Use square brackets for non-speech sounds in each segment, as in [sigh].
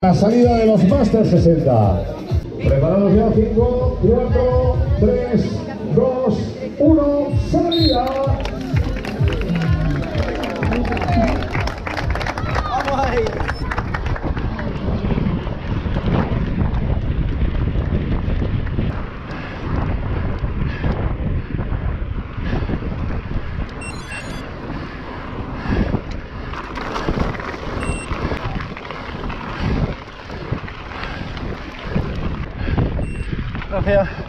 La salida de los Master 60. Preparados ya 5, 4, 3, 2, 1, salida. here.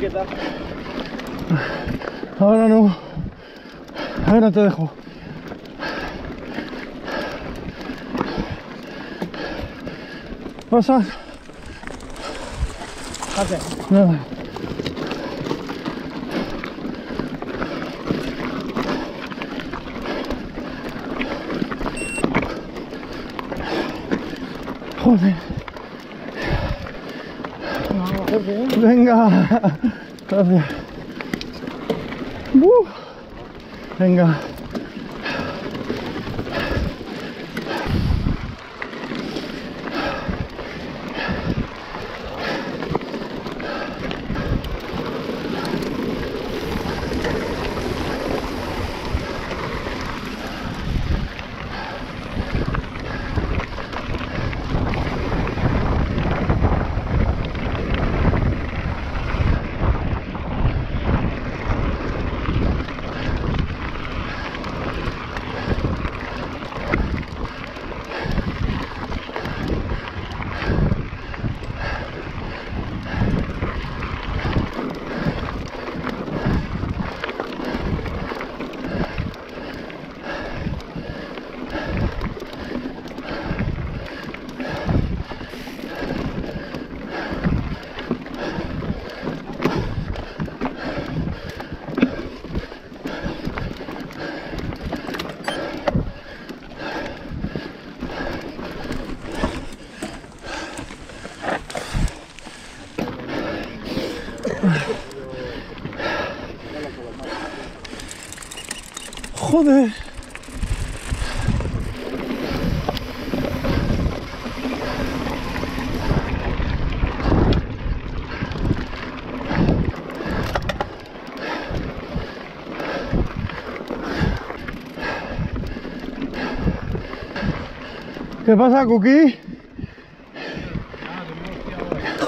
Gracias. Ahora no. Ahora te dejo. Pasa. Nada. Joder. Venga. Gracias. Uh. Venga. Joder. ¿Qué pasa, Cookie?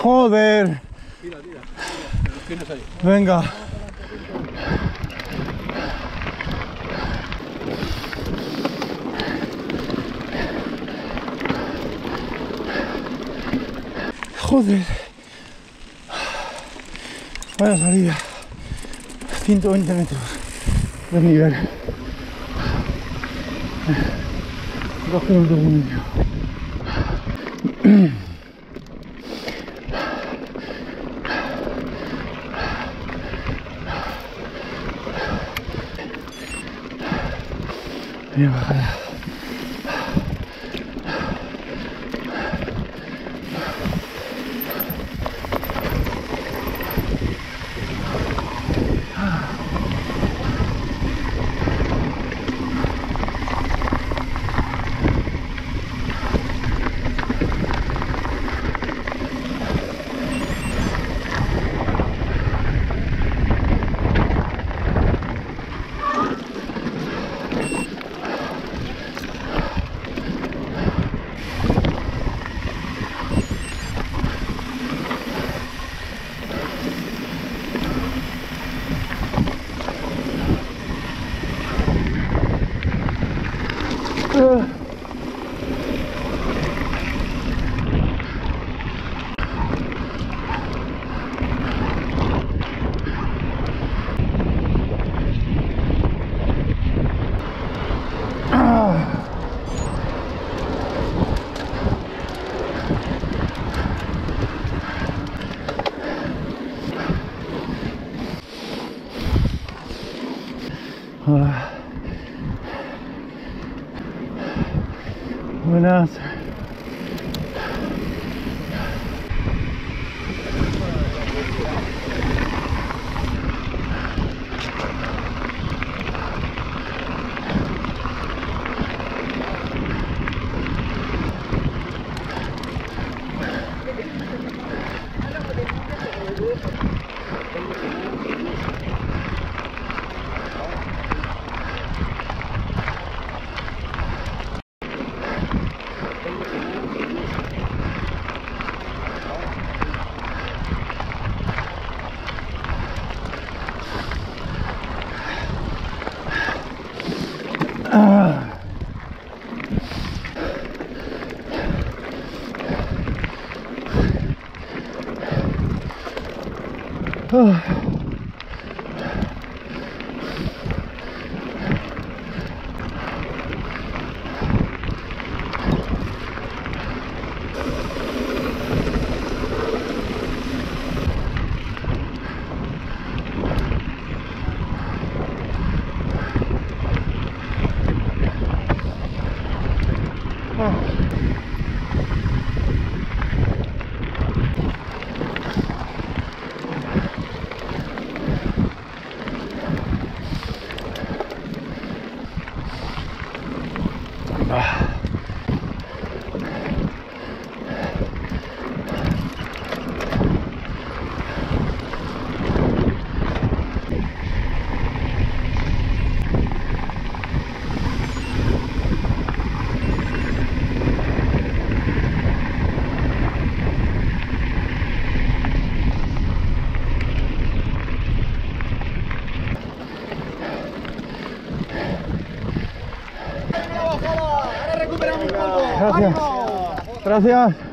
Joder. Venga. Joder. Vaya salida. 120 metros de nivel. Dos kilómetros y medio. Voy a bajar. Hola. Gracias. Gracias.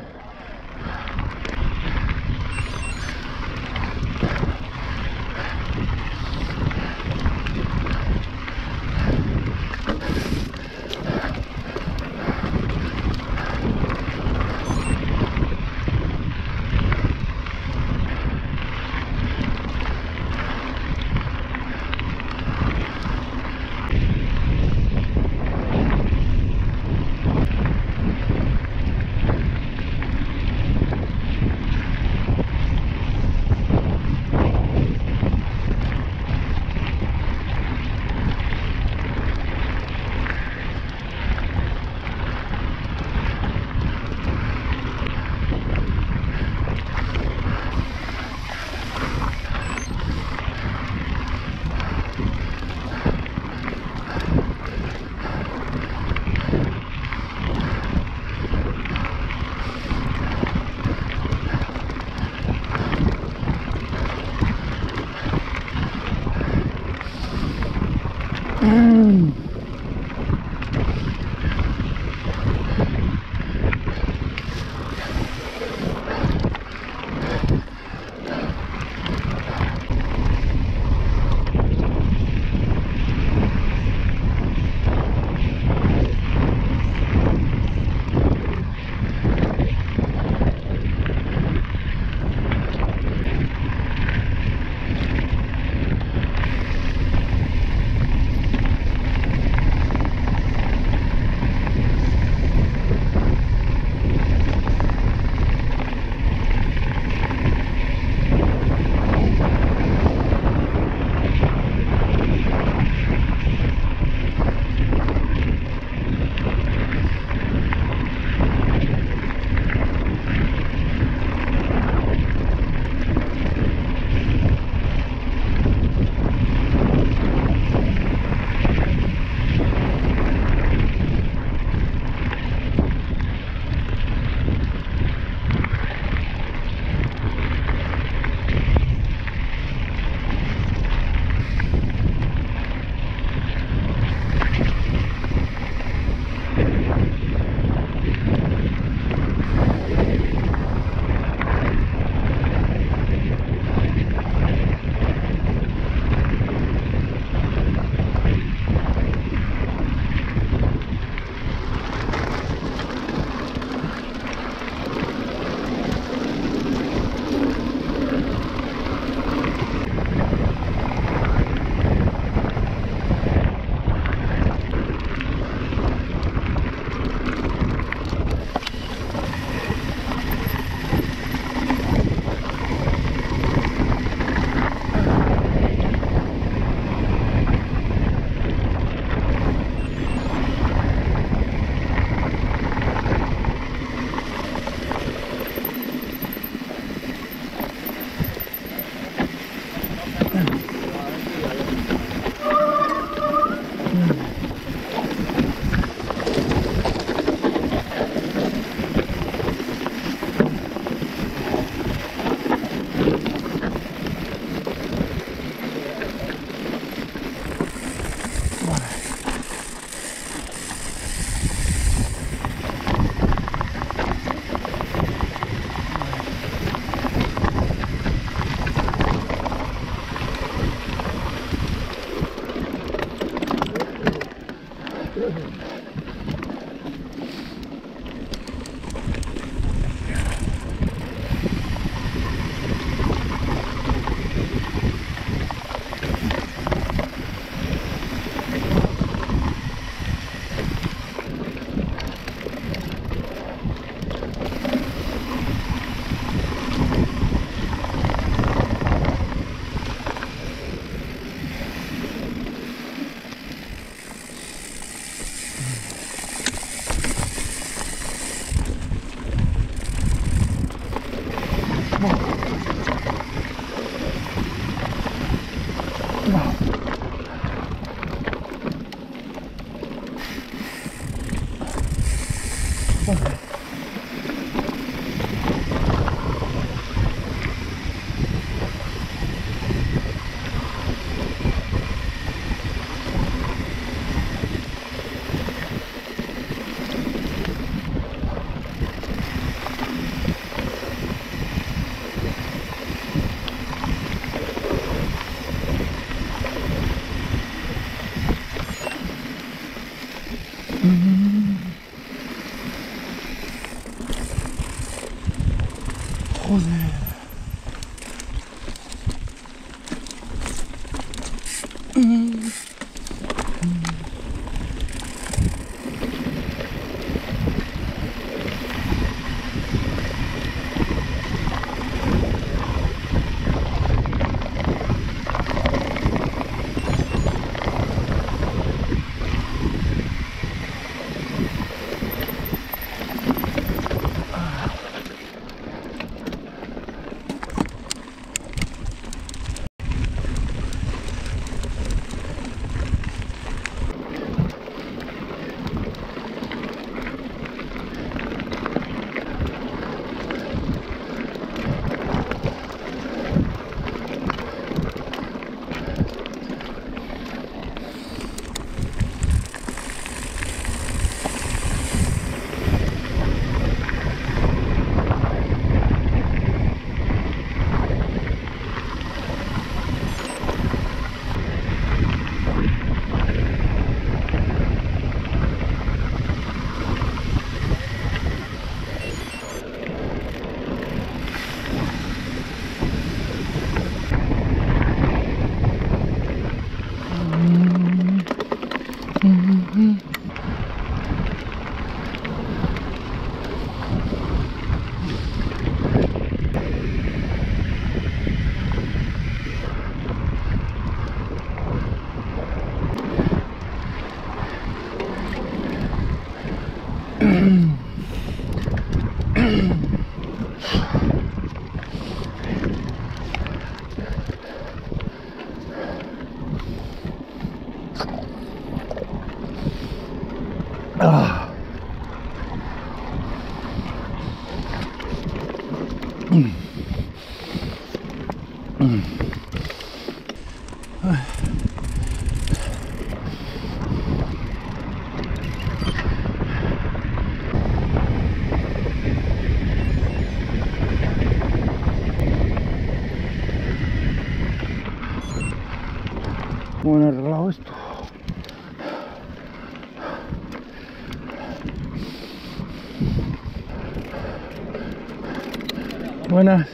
Buenas.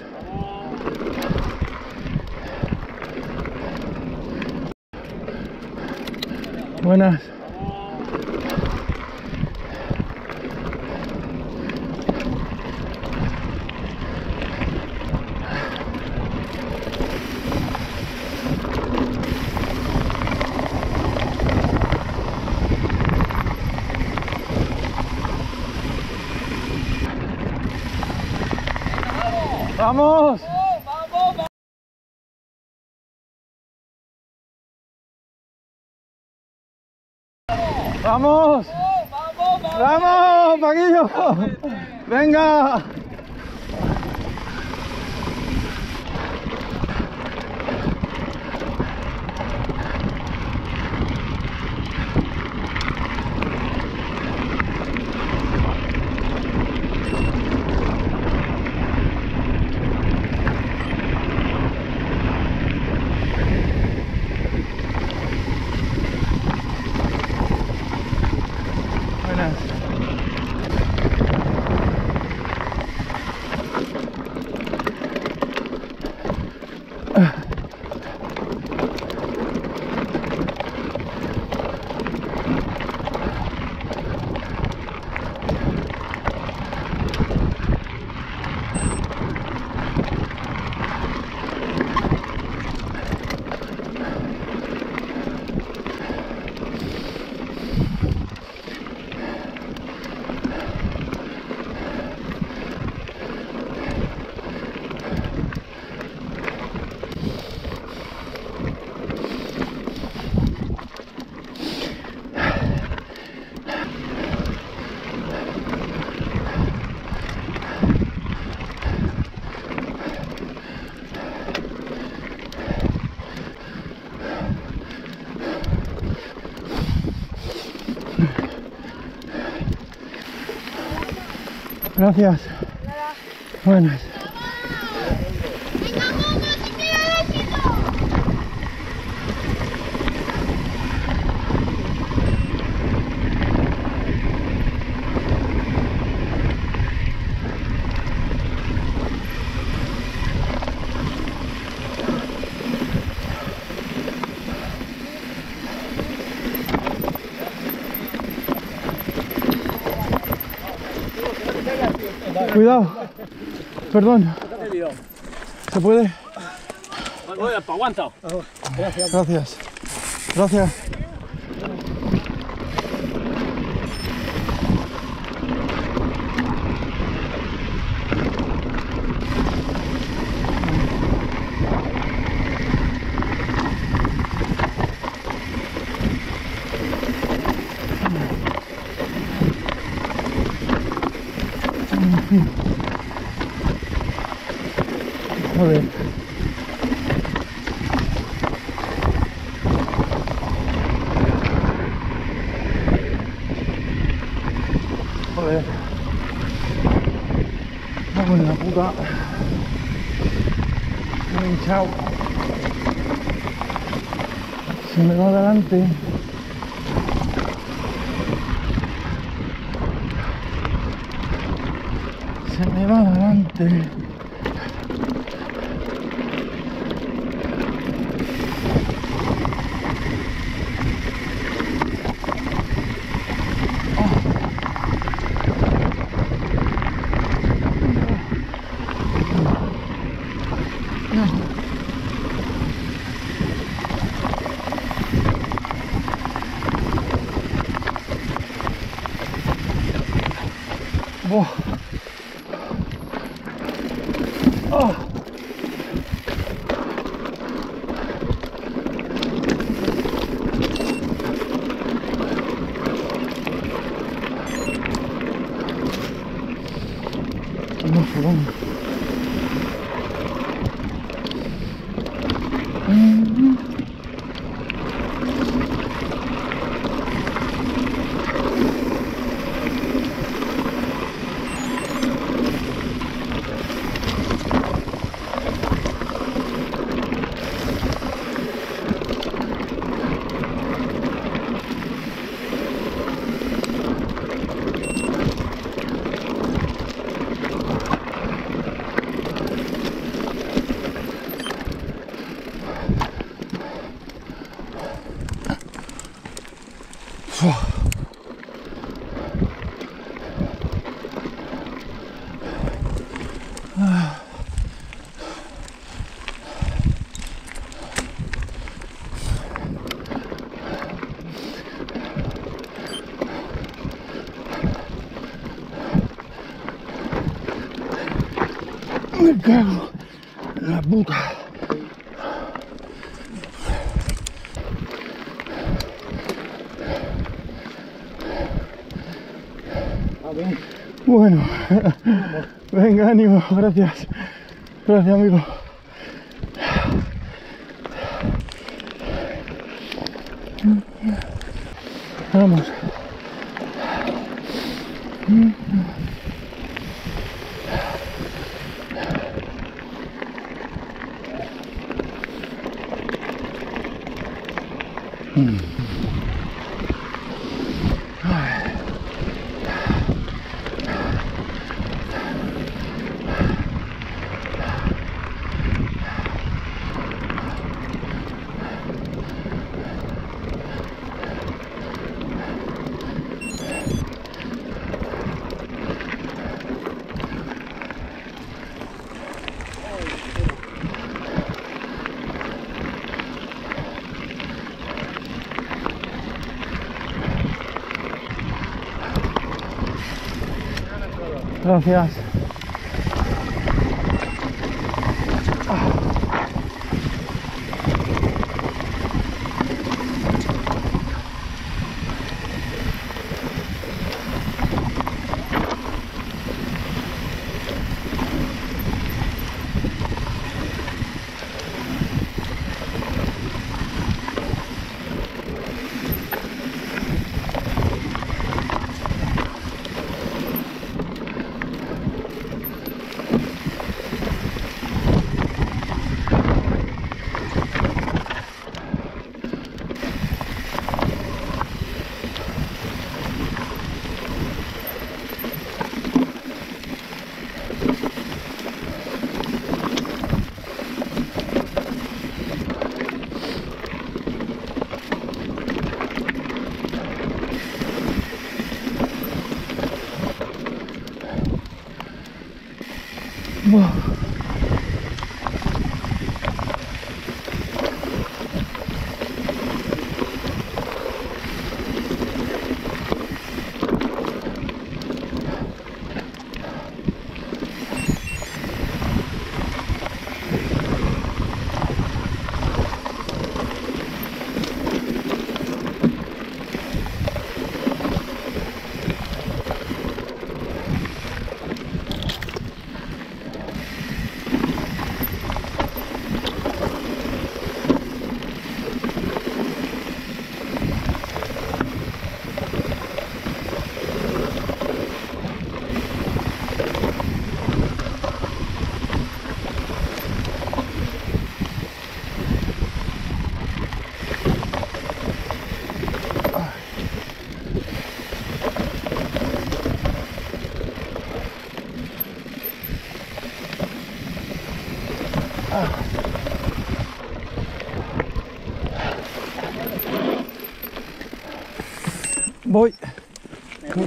Buenas. ¡Vamos! ¡Vamos! ¡Vamos, Paquillo! ¡Venga! Buenas. Gracias. Buenas. Cuidado. Perdón. ¿Se puede? aguanta. Gracias. Gracias. Joder. Joder. Vamos en la puta. Me he hinchado. Se me va adelante. Se me va adelante. Buah. Ah. No sé dónde. Me cago en la puta. Bueno, [laughs] venga, ánimo, gracias. Gracias, amigo. Vamos. Gracias.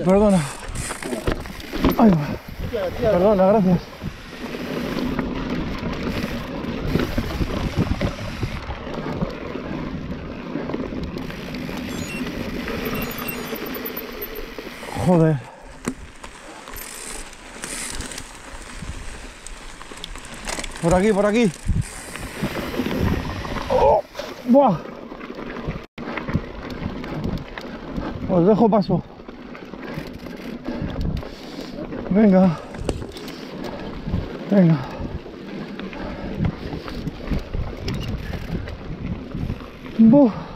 Perdona. Ay. Perdona, gracias. Joder. Por aquí, por aquí. Oh, ¡Buah! Os dejo paso. Venga. Venga. Buh.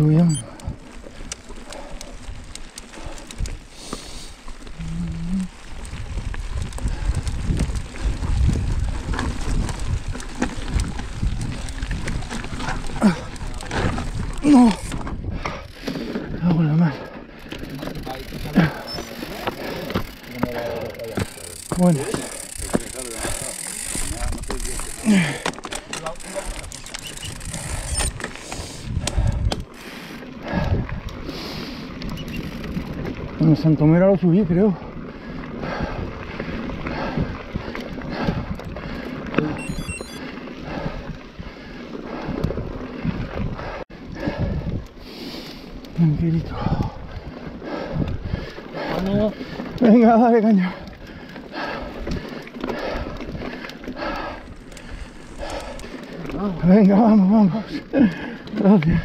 Hallelujah Santomera lo subí, creo. Tranquilito. Venga, dale caña. Venga, vamos, vamos. Gracias.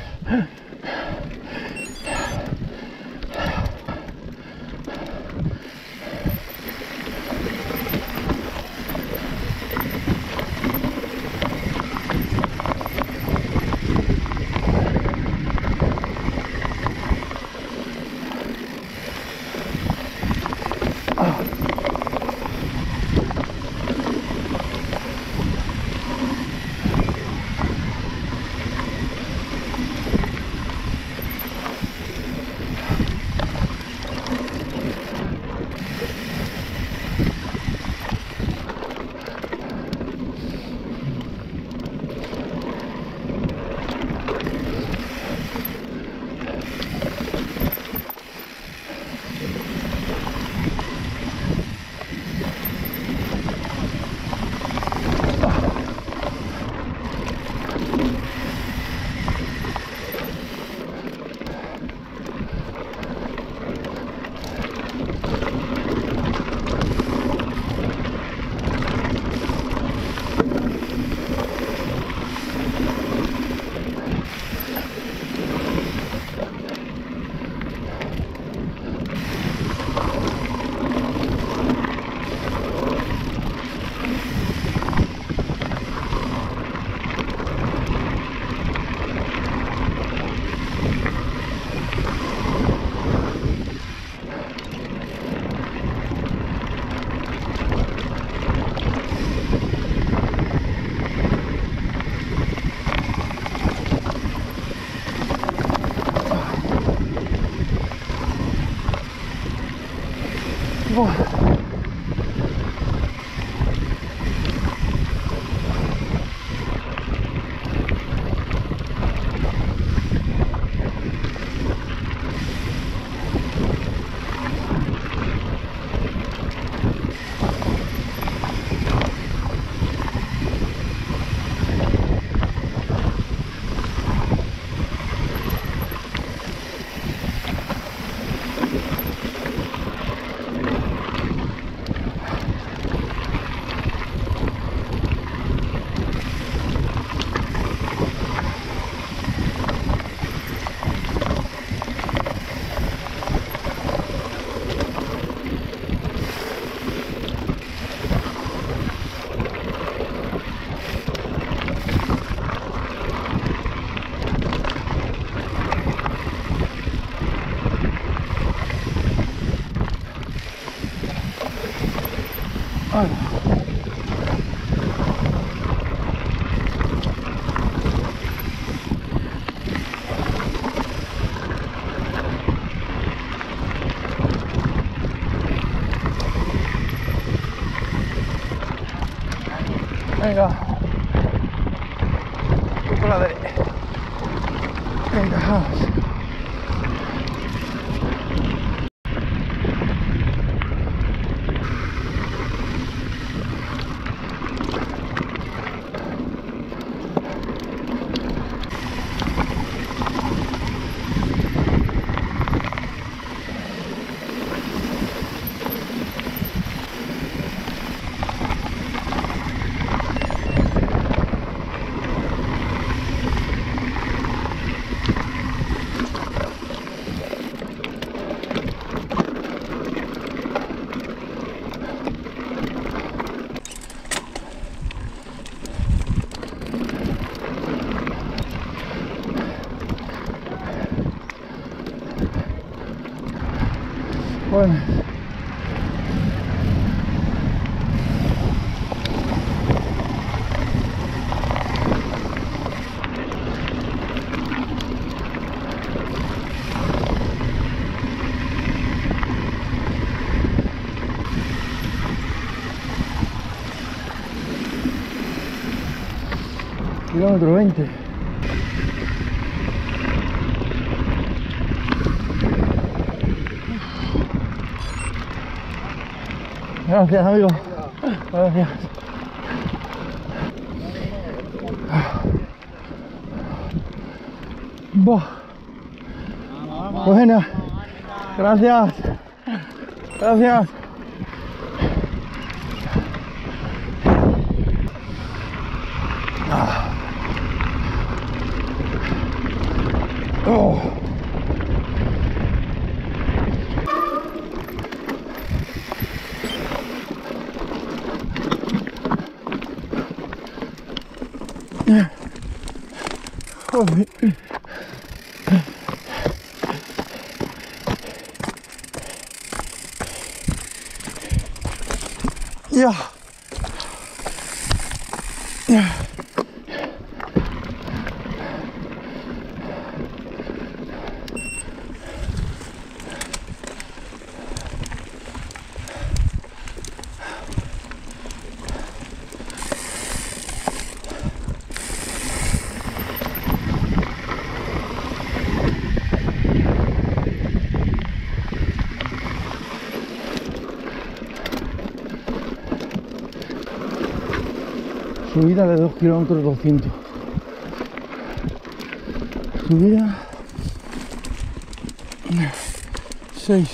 Kilómetro 20. Gracias, amigo. Gracias. Buena. Gracias. Gracias. Ah. Oh. Joder. Ya. Ya. Subida de 2 kilómetros 200. Subida 6.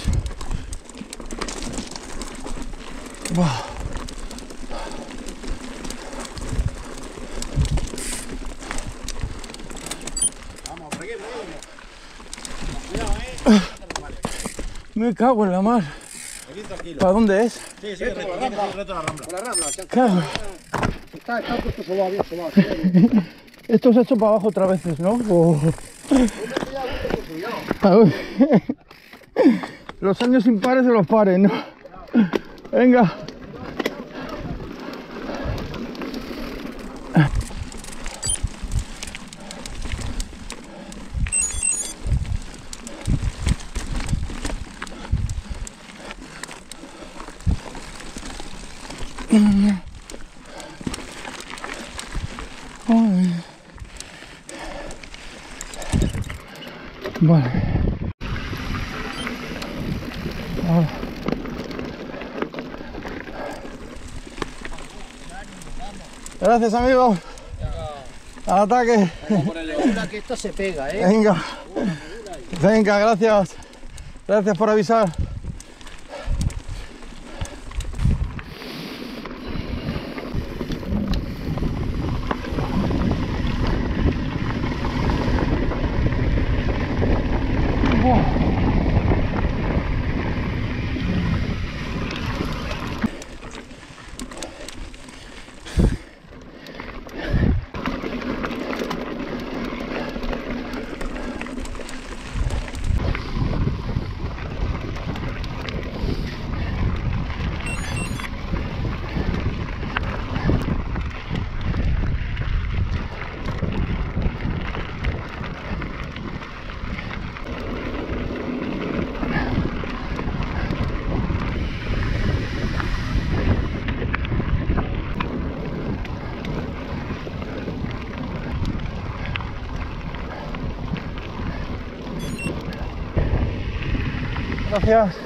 Buah. Me cago en la mar. ¿Para dónde es? Sí, sí, reto, reto, reto la rambla. Claro. Está, está puesto [laughs] bien. Esto se ha hecho para abajo otras veces, ¿no? O-. [laughs] Los años impares de los pares, ¿no? Venga. Gracias, amigo. Al ataque. que esto se pega, ¿eh? Venga. Venga, gracias. Gracias por avisar. Gracias.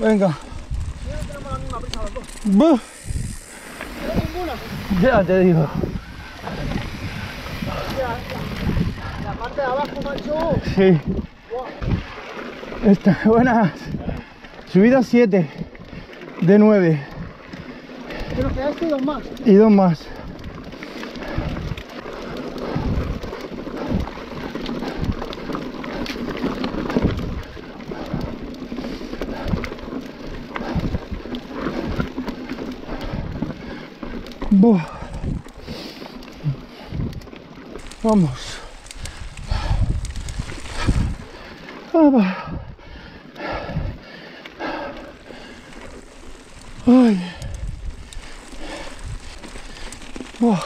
Venga. Buh. Ya te digo. La parte de abajo, macho. Sí. Está, buenas. Subida 7 de 9. Que nos queda este y dos más. y dos más. Vamos. Apa. Ay. Buah.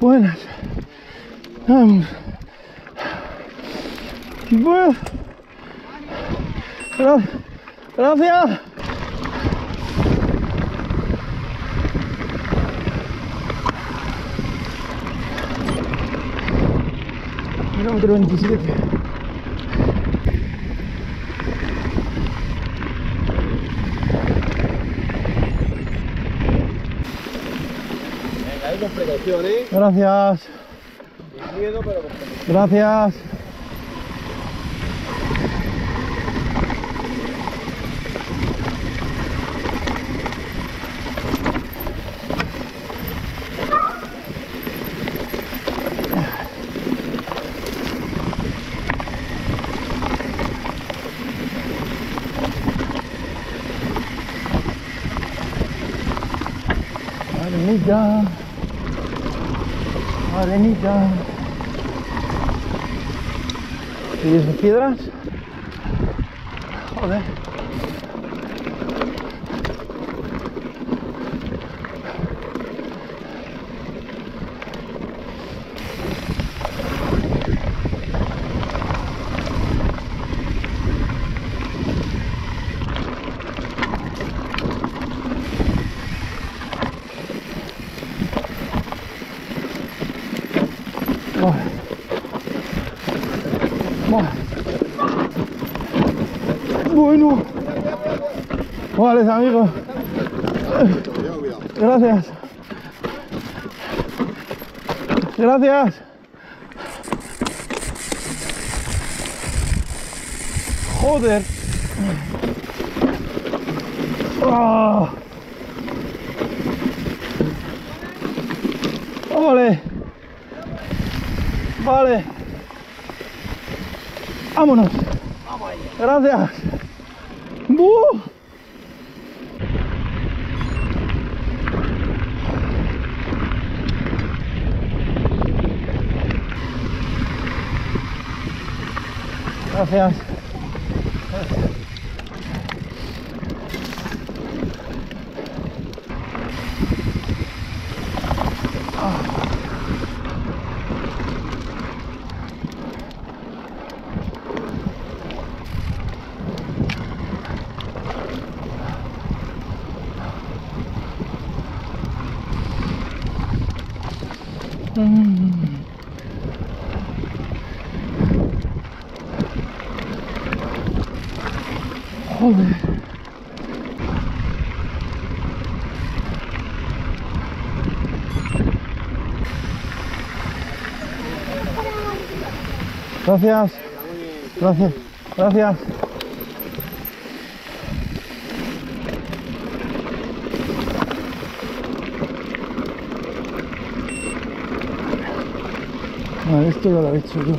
Buenas. Vamos. Bueno. Gra- Gracias. Kilómetro 27. Ahí con precaución, ¿eh? Gracias. Sin miedo, pero con precaución. Gracias. Arenita. Arenita. ¿Y esas piedras? Joder. Buah. Buah. Bueno. Vale, amigo. Gracias. Gracias. Joder. Ah. Vale. Vale. Vámonos. Gracias. ¡Buh! Gracias. Joder. Gracias. Gracias. Gracias. Vale, esto ya lo he hecho yo.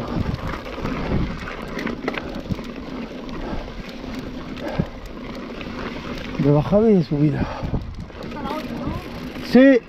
De bajada y de subida. Sí.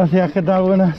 Gracias, ¿qué tal? Buenas.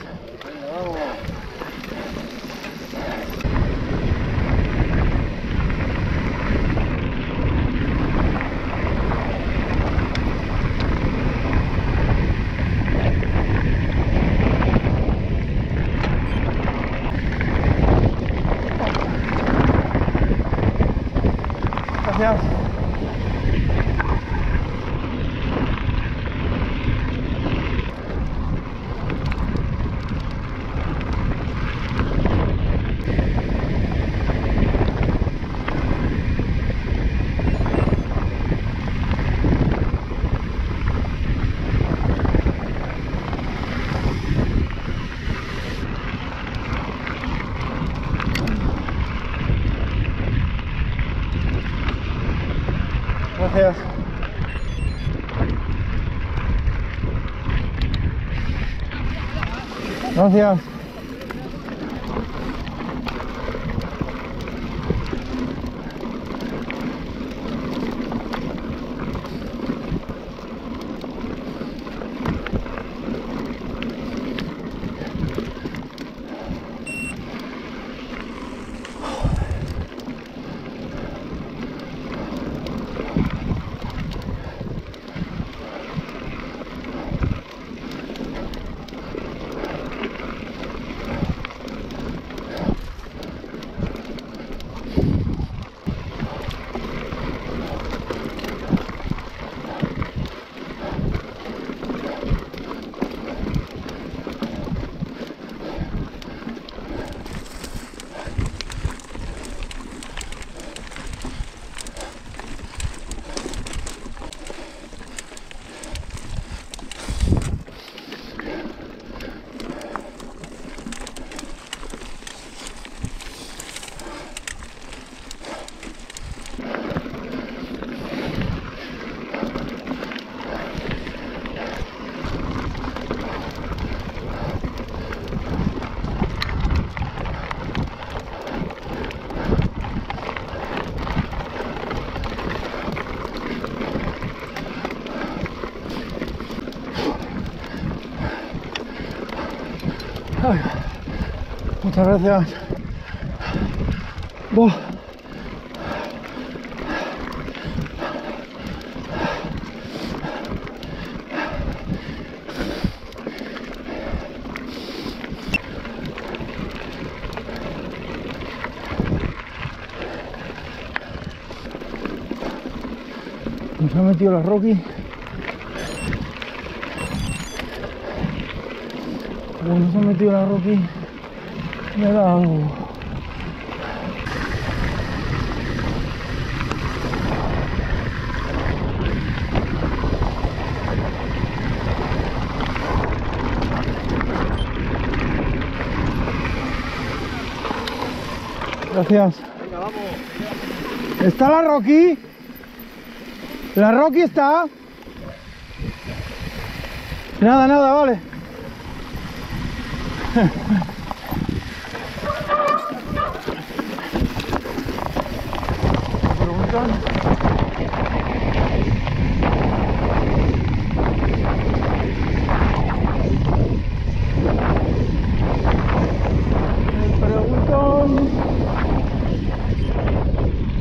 Gracias. Muchas gracias. Buah. Nos ha metido la Rocky. Nos ha metido la Rocky, me da algo. Gracias. Venga, vamos. ¿Está la Rocky? ¿La Rocky está? Nada, nada, vale. ¿Me preguntan? Me preguntan...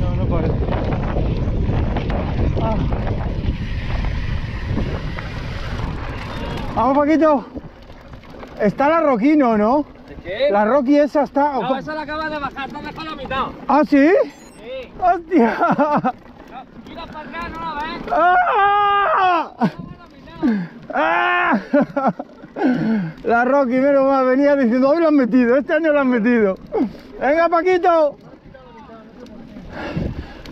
No, no parece. Ah. Vamos, Paquito. Está la Rocky, ¿no? ¿no? ¿Qué? La Rocky esa está... No, esa la acabas de bajar, has dejado la mitad. ¿Ah, sí? Sí. ¡Hostia! No, mira para acá, no la ves. ¡Ah! La. ¡Ah! La Rocky, menos mal, venía diciendo, hoy lo han metido, este año lo han metido. Venga, Paquito.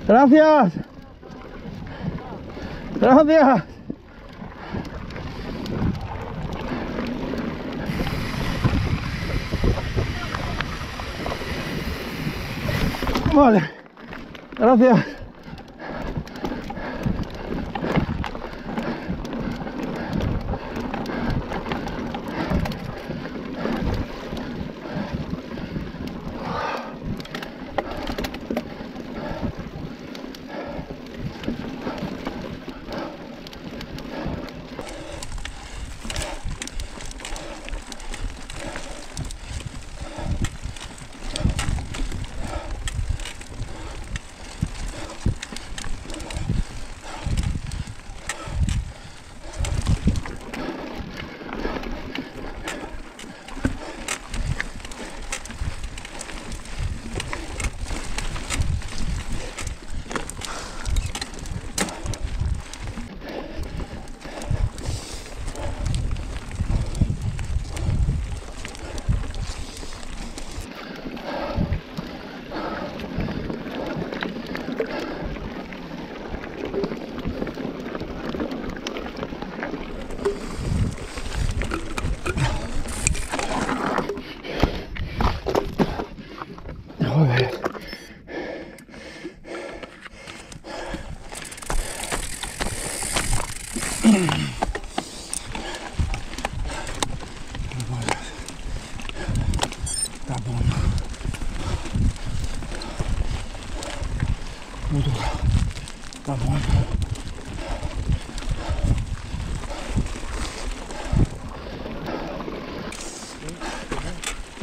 Gracias. Gracias. Vale. Gracias. Joder.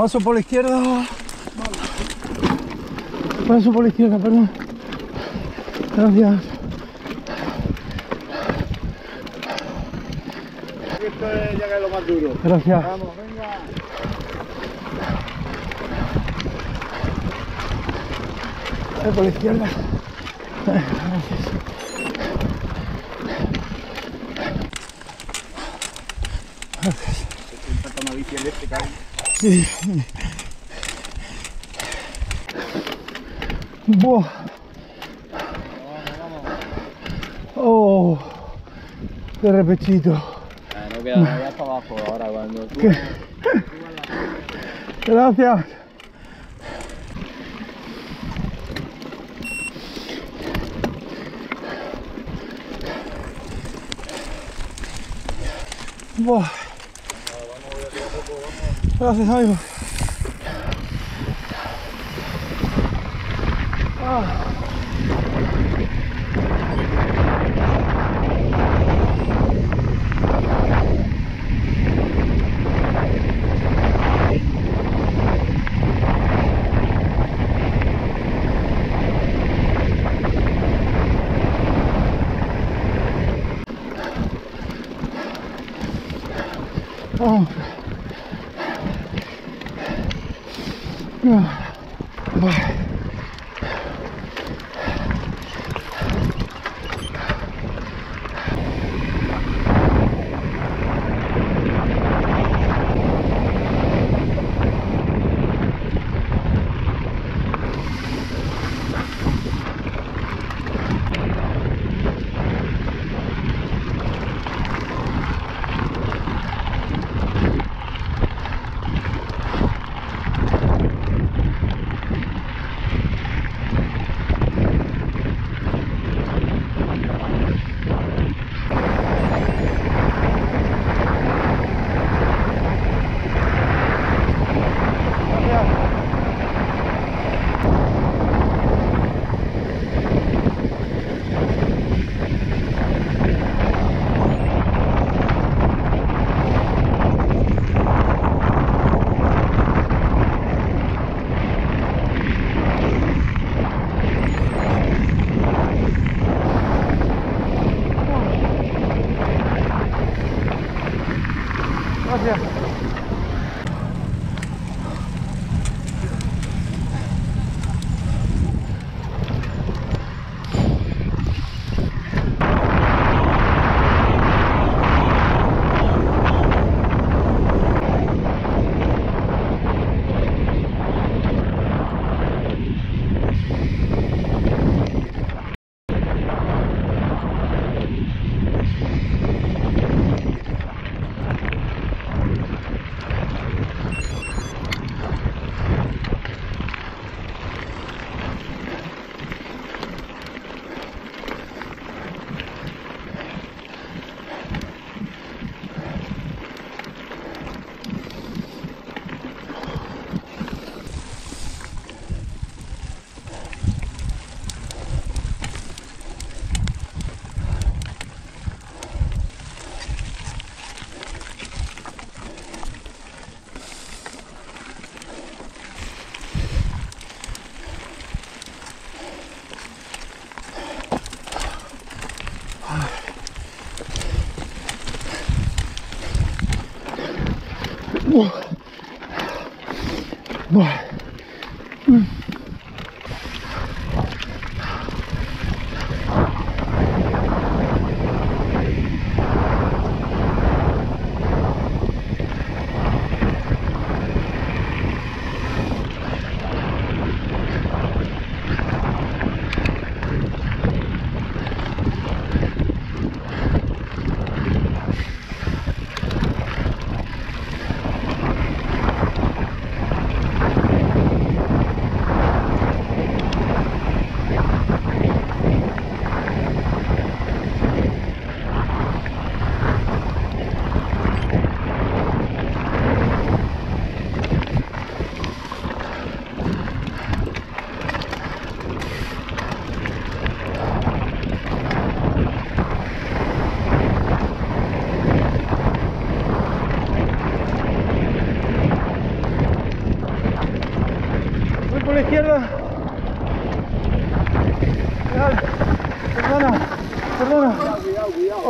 Paso por la izquierda. Paso por la izquierda, perdón. Gracias. Esto es ya que es lo más duro. Gracias. Vamos, venga. Por la izquierda. Bici eléctrica. Sí. Buah. Oh, qué repechito. no queda ya hasta abajo ahora cuando tú. ¿Qué? Gracias. Gracias, amigo.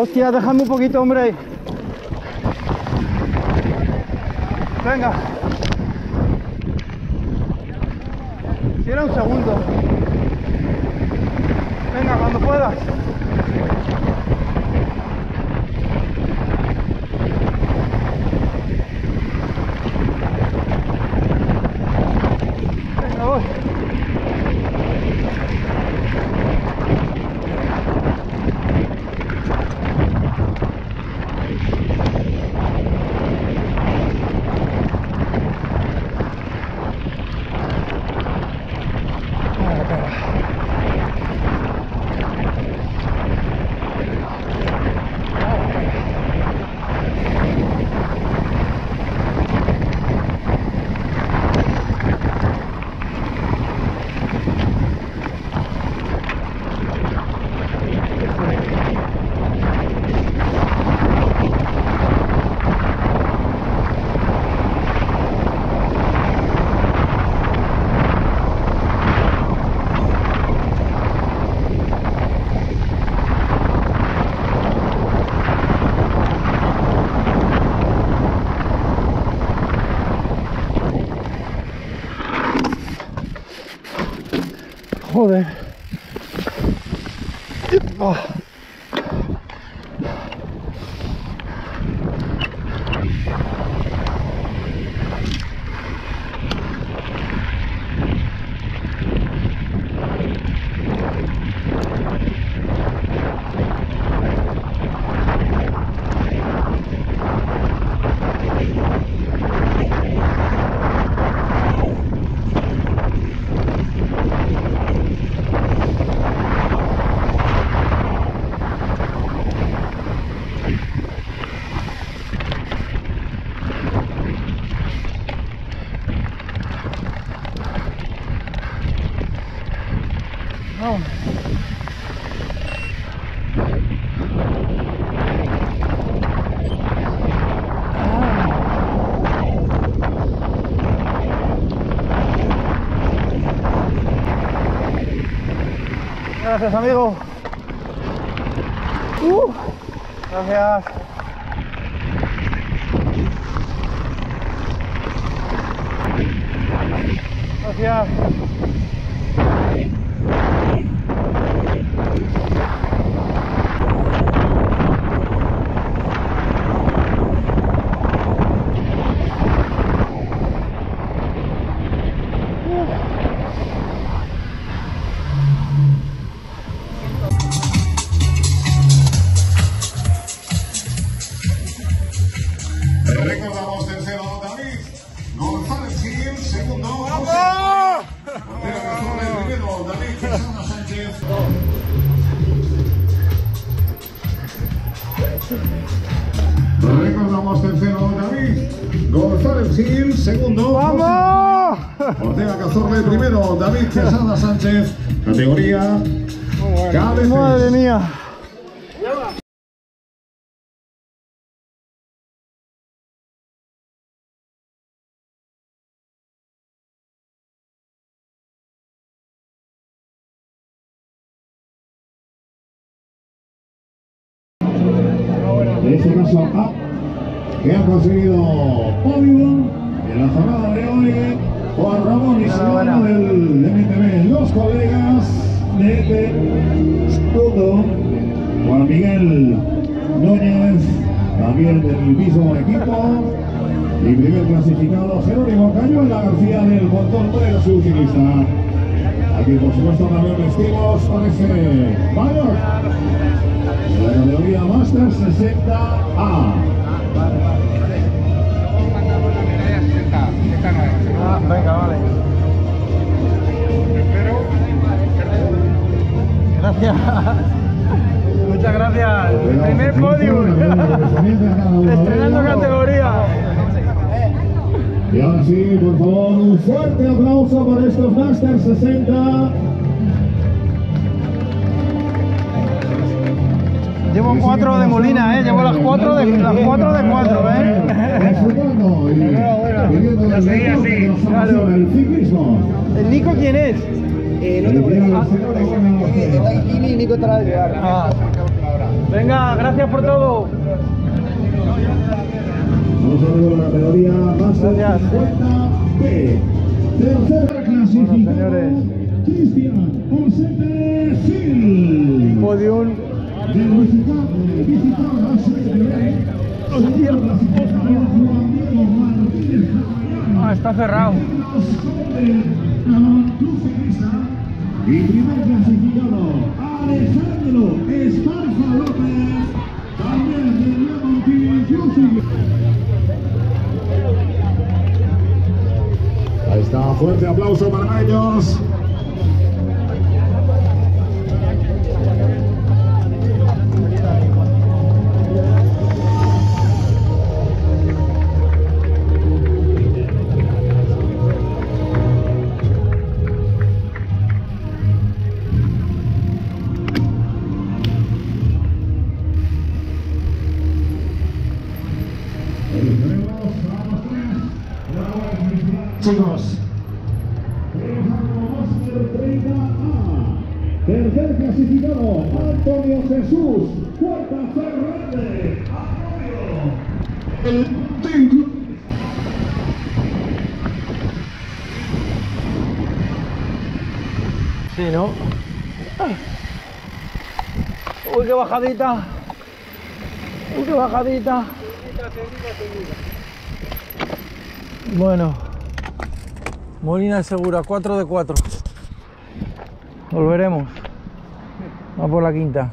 Hostia, déjame un poquito, hombre. ahí. Venga. Gracias, amigo. Uh, gracias. Quesada Sánchez, categoría cabezas. Madre mía. En este caso, A. que ha conseguido podium en la jornada de hoy. Juan Ramón y Silvano del MTV, los colegas de este todo. Juan Miguel Núñez, también del mismo equipo. Y primer clasificado, Jerónimo Cañuela García del montón de su ciclista. Aquí, por supuesto, también vestimos con ese mayor. La categoría Master 60A. Ah, venga, vale. Gracias. [laughs] Muchas gracias. Primer podium. [laughs] Estrenando categoría. Y ahora sí, por favor, un fuerte aplauso para estos Master 60. Llevo cuatro de Molina, eh. Llevo las cuatro de las cuatro de cuatro, eh. Disfrutando y [laughs] el la formación, el ciclismo. ¿El Nico quién es? Ah. Venga, gracias por todo. Vamos a ver la categoría Master Gracias. 50B. Tercer clasificado, señores. Cristian Osete Gil. Podium. Del clasificado, Juan Diego Y primer clasificado, Alejandro Esparza López, también Lemon Team Music. Ahí está, fuerte aplauso para ellos. Uy, qué bajadita. Uy, qué bajadita. Bueno. Molina segura, 4 de 4. Volveremos. Vamos por la quinta.